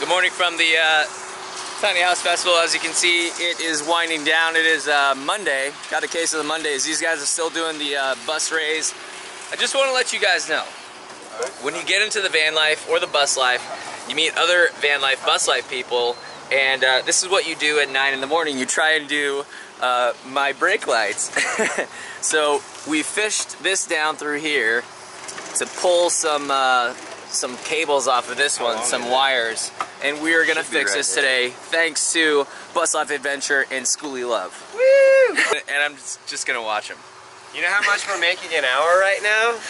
Good morning from the uh, Tiny House Festival. As you can see, it is winding down. It is uh, Monday. Got a case of the Mondays. These guys are still doing the uh, bus raise. I just want to let you guys know, when you get into the van life or the bus life, you meet other van life, bus life people, and uh, this is what you do at 9 in the morning. You try and do uh, my brake lights. so we fished this down through here to pull some uh, some cables off of this one, some wires, and we are gonna Should fix right this today thanks to Bus Life Adventure and Skoolie Love. Woo! and I'm just, just gonna watch them. You know how much we're making an hour right now?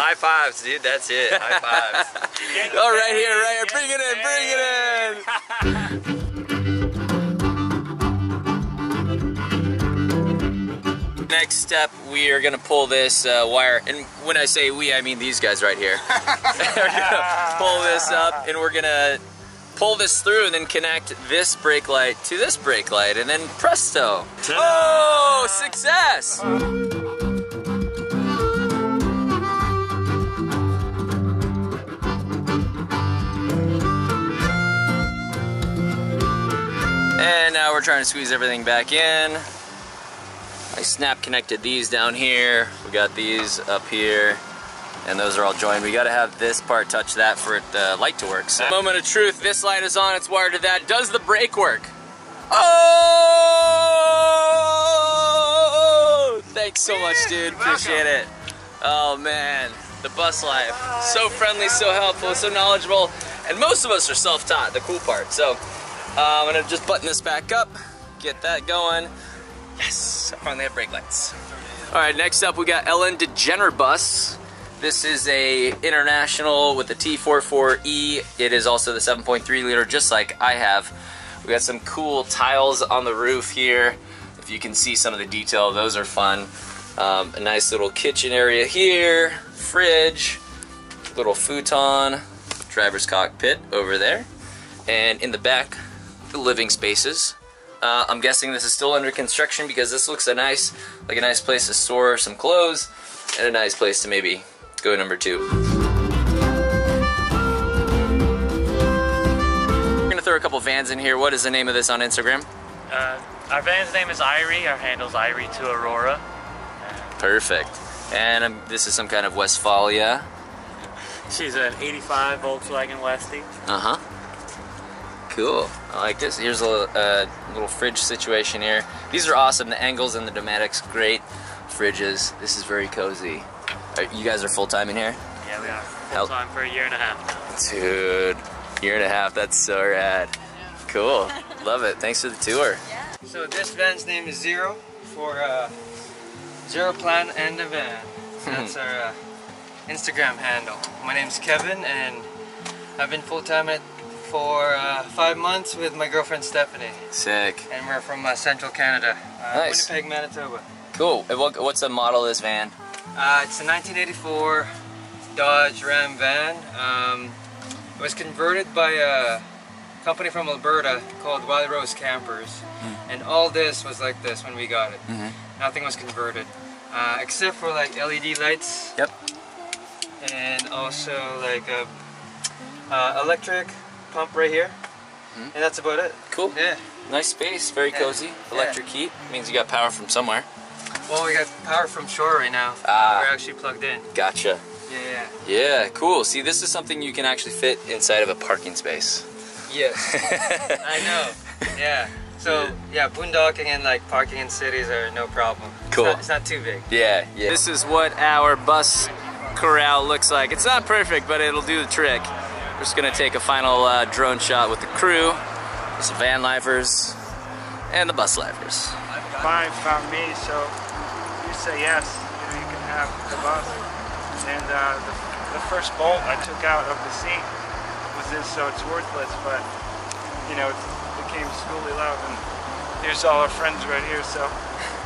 High fives, dude. That's it. High fives. Oh, right here, right here. Bring it in, bring it in. Next step, we are gonna pull this uh, wire, and when I say we, I mean these guys right here. we're gonna pull this up, and we're gonna pull this through, and then connect this brake light to this brake light, and then presto! Oh, success! And now we're trying to squeeze everything back in. I snap connected these down here. We got these up here. And those are all joined. We gotta have this part touch that for the light to work. So, moment of truth, this light is on, it's wired to that. Does the brake work? Oh! Thanks so much, dude. Appreciate it. Oh man, the bus life. So friendly, so helpful, so knowledgeable. And most of us are self-taught, the cool part. So uh, I'm gonna just button this back up, get that going. Yes, I finally have brake lights. All right, next up we got Ellen DeGener bus. This is a international with the T444E. It is also the 7.3 liter, just like I have. We got some cool tiles on the roof here. If you can see some of the detail, those are fun. Um, a nice little kitchen area here, fridge, little futon, driver's cockpit over there. And in the back, the living spaces. Uh, I'm guessing this is still under construction because this looks a nice, like a nice place to store some clothes and a nice place to maybe go number two. We're gonna throw a couple vans in here. What is the name of this on Instagram? Uh, our van's name is Irie. Our handle's Irie to Aurora. Perfect. And um, this is some kind of Westphalia. She's an 85 Volkswagen Westie. Uh huh. Cool. I like this. Here's a uh, little fridge situation here. These are awesome. The Engels and the Dometics, great fridges. This is very cozy. Are, you guys are full time in here? Yeah, we are Hell- full time for a year and a half. Dude, year and a half. That's so rad. Cool. Love it. Thanks for the tour. Yeah. So this van's name is Zero for uh, Zero Plan and the Van. That's our uh, Instagram handle. My name's Kevin and I've been full time at for uh, five months with my girlfriend Stephanie. Sick. And we're from uh, Central Canada, uh, Nice. Winnipeg, Manitoba. Cool. What, what's the model of this van? Uh, it's a 1984 Dodge Ram van. Um, it was converted by a company from Alberta called Wild Rose Campers. And all this was like this when we got it. Mhm. Nothing was converted. Uh, except for like LED lights Yep. and also like a uh, electric pump right here. Mhm. And that's about it. Cool. Yeah. Nice space. Very Yeah. cozy. Yeah. Electric heat means you got power from somewhere. Well, we got power from shore right now. Ah. We're actually plugged in. Gotcha. Yeah. Yeah, cool. See, this is something you can actually fit inside of a parking space. Yes. I know. Yeah. So yeah, boondocking and like parking in cities are no problem. It's Cool. not- It's not, too big. Yeah, yeah. This is what our bus corral looks like. It's not perfect, but it'll do the trick. We're just gonna take a final uh, drone shot with the crew, there's the van lifers, and the bus lifers. Fine found me, so you say yes, you know, you can have the bus. And uh, the, the first bolt I took out of the seat was this, so it's worthless, but you know, it became Skoolie Love, and here's all our friends right here, so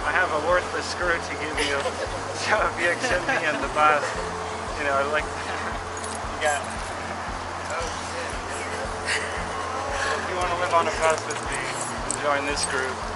I have a worthless screw to give you. So if you accept me on the bus, you know, I'd like you got. Oh, shit. So if you want to live on a bus with me, join this group.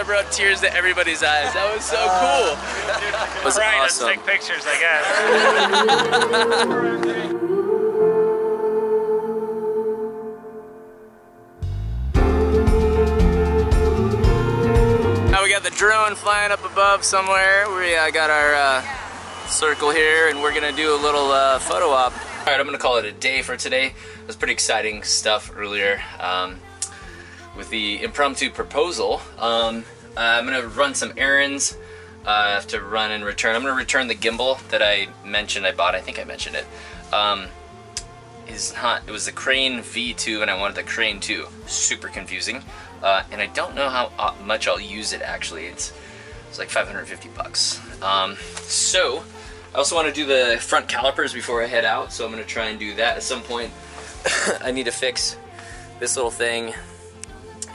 that brought tears to everybody's eyes. That was so cool. That was right, awesome. let's take pictures, I guess. Now we got the drone flying up above somewhere. We uh, got our uh, circle here and we're gonna do a little uh, photo op. All right, I'm gonna call it a day for today. It was pretty exciting stuff earlier um, with the impromptu proposal. Um, I'm gonna run some errands. Uh, I have to run and return. I'm gonna return the gimbal that I mentioned I bought. I think I mentioned it. Um, is not. It was the Crane V2, and I wanted the Crane 2. Super confusing, uh, and I don't know how uh, much I'll use it. Actually, it's it's like 550 bucks. Um, so I also want to do the front calipers before I head out, so I'm gonna try and do that at some point. I need to fix this little thing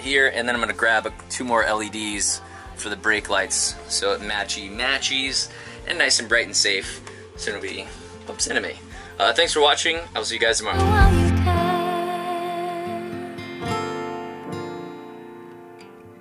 here, and then I'm gonna grab a, two more LEDs for the brake lights, so it matchy matchies and nice and bright and safe. So it'll be oops, enemy. Uh, thanks for watching. I'll see you guys tomorrow.